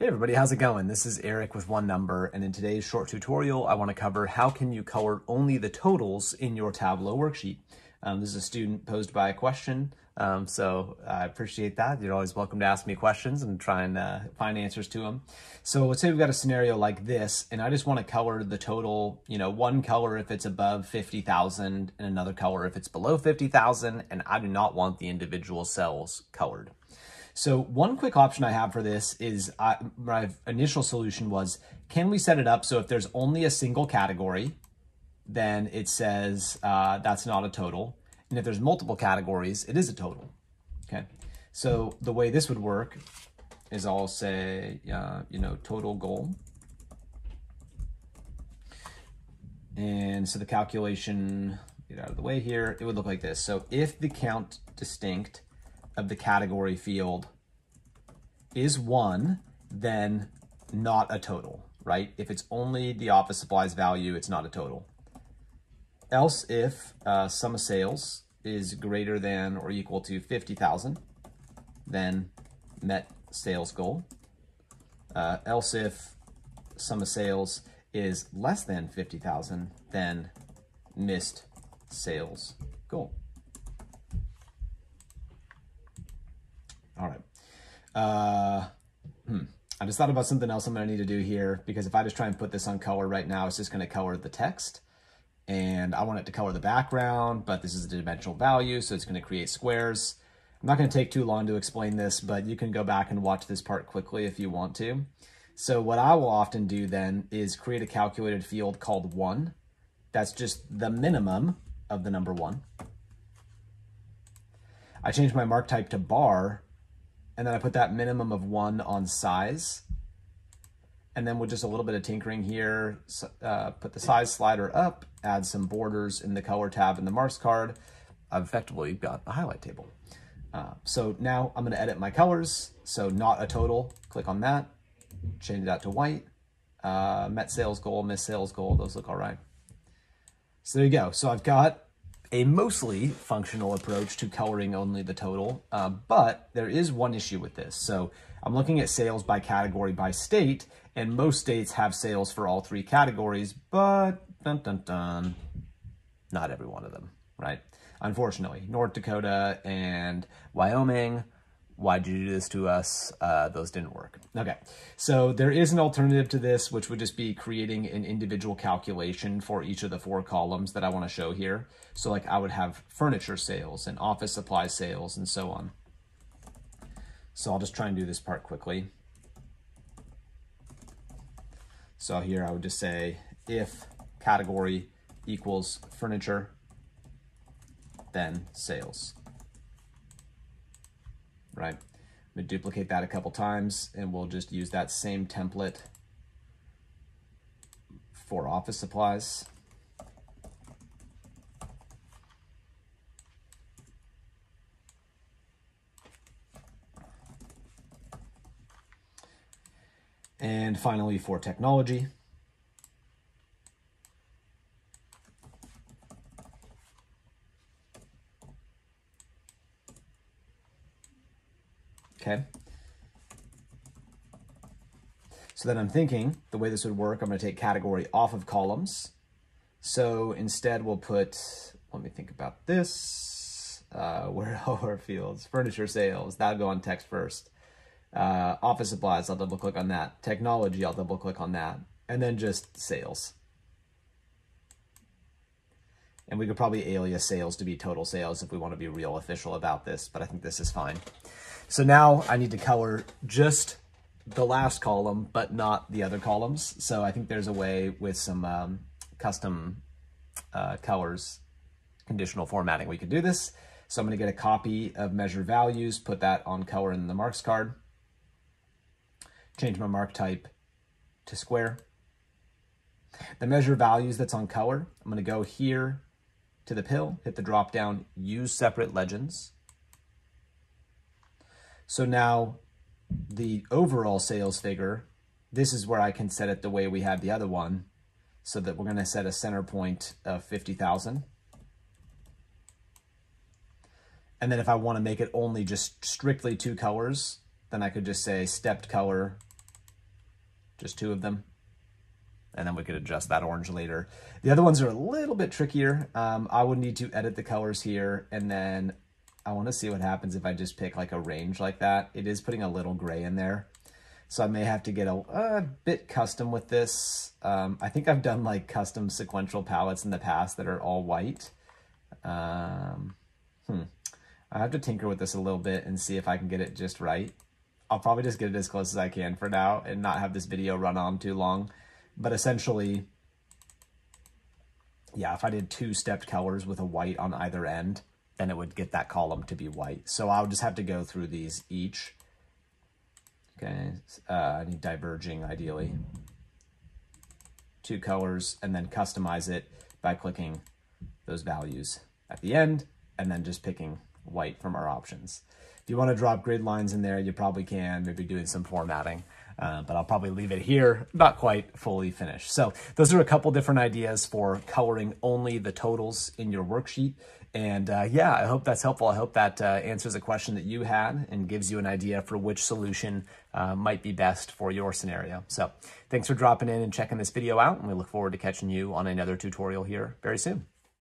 Hey everybody, how's it going? This is Eric with OneNumber, and in today's short tutorial, I want to cover how can you color only the totals in your Tableau worksheet. Um, this is a student posed by a question, um, so I appreciate that. You're always welcome to ask me questions and try and uh, find answers to them. So let's say we've got a scenario like this, and I just want to color the total, you know, one color if it's above 50,000 and another color if it's below 50,000, and I do not want the individual cells colored. So one quick option I have for this is uh, my initial solution was, can we set it up so if there's only a single category, then it says uh, that's not a total. And if there's multiple categories, it is a total. Okay. So the way this would work is I'll say, uh, you know, total goal. And so the calculation, get out of the way here, it would look like this. So if the count distinct of the category field is one, then not a total, right? If it's only the office supplies value, it's not a total. Else if uh, sum of sales is greater than or equal to 50,000, then met sales goal. Uh, else if sum of sales is less than 50,000, then missed sales goal. All right. Uh, hmm. I just thought about something else I'm going to need to do here because if I just try and put this on color right now, it's just going to color the text. And I want it to color the background, but this is a dimensional value, so it's going to create squares. I'm not going to take too long to explain this, but you can go back and watch this part quickly if you want to. So what I will often do then is create a calculated field called 1. That's just the minimum of the number 1. I change my mark type to bar and then I put that minimum of one on size. And then with just a little bit of tinkering here, uh, put the size slider up, add some borders in the color tab in the marks card. I've effectively got a highlight table. Uh, so now I'm gonna edit my colors. So not a total, click on that, change that to white. Uh, met sales goal, miss sales goal, those look all right. So there you go. So I've got a mostly functional approach to coloring only the total, uh, but there is one issue with this. So I'm looking at sales by category by state, and most states have sales for all three categories, but dun dun dun, not every one of them, right? Unfortunately, North Dakota and Wyoming why'd you do this to us? Uh, those didn't work. Okay, so there is an alternative to this, which would just be creating an individual calculation for each of the four columns that I wanna show here. So like I would have furniture sales and office supply sales and so on. So I'll just try and do this part quickly. So here I would just say if category equals furniture, then sales right? I'm gonna duplicate that a couple times and we'll just use that same template for office supplies. And finally for technology. Okay? So then I'm thinking the way this would work, I'm gonna take category off of columns. So instead we'll put, let me think about this, uh, where are fields? Furniture sales, that'll go on text first. Uh, office supplies, I'll double click on that. Technology, I'll double click on that. And then just sales. And we could probably alias sales to be total sales if we want to be real official about this, but I think this is fine. So now I need to color just the last column, but not the other columns. So I think there's a way with some um, custom uh, colors, conditional formatting, we could do this. So I'm gonna get a copy of measure values, put that on color in the marks card, change my mark type to square. The measure values that's on color, I'm gonna go here to the pill, hit the drop down, use separate legends. So now the overall sales figure, this is where I can set it the way we had the other one, so that we're going to set a center point of 50,000. And then if I want to make it only just strictly two colors, then I could just say stepped color just two of them. And then we could adjust that orange later. The other ones are a little bit trickier. Um, I would need to edit the colors here and then I want to see what happens if I just pick like a range like that. It is putting a little gray in there. So I may have to get a, a bit custom with this. Um, I think I've done like custom sequential palettes in the past that are all white. Um, hmm. I have to tinker with this a little bit and see if I can get it just right. I'll probably just get it as close as I can for now and not have this video run on too long. But essentially, yeah, if I did two stepped colors with a white on either end, then it would get that column to be white. So I'll just have to go through these each. Okay, uh, I need diverging ideally. Two colors and then customize it by clicking those values at the end and then just picking white from our options. If you want to drop grid lines in there, you probably can, maybe doing some formatting. Uh, but I'll probably leave it here, not quite fully finished. So those are a couple different ideas for coloring only the totals in your worksheet. And uh, yeah, I hope that's helpful. I hope that uh, answers a question that you had and gives you an idea for which solution uh, might be best for your scenario. So thanks for dropping in and checking this video out, and we look forward to catching you on another tutorial here very soon.